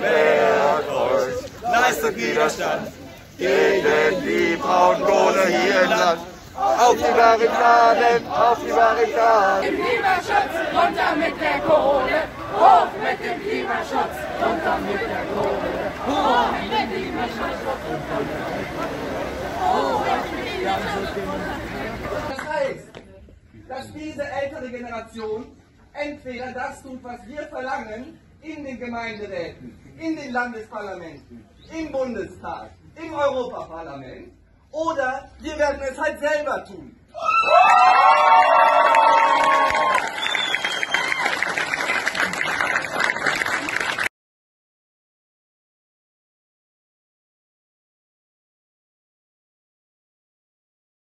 Mehrkreuz leistet Widerstand gegen die Braunkohle hier im Land. Auf die Barrikaden, auf die Barrikaden. Im Klimaschutz, runter mit der Kohle. Hoch mit dem Klimaschutz, runter mit der Kohle. Hoch mit dem Klimaschutz, runter mit der Kohle. Hoch mit dem Klimaschutz. Das heißt, dass diese ältere Generation entweder das tut, was wir verlangen, in den Gemeinderäten, in den Landesparlamenten, im Bundestag, im Europaparlament, oder wir werden es halt selber tun.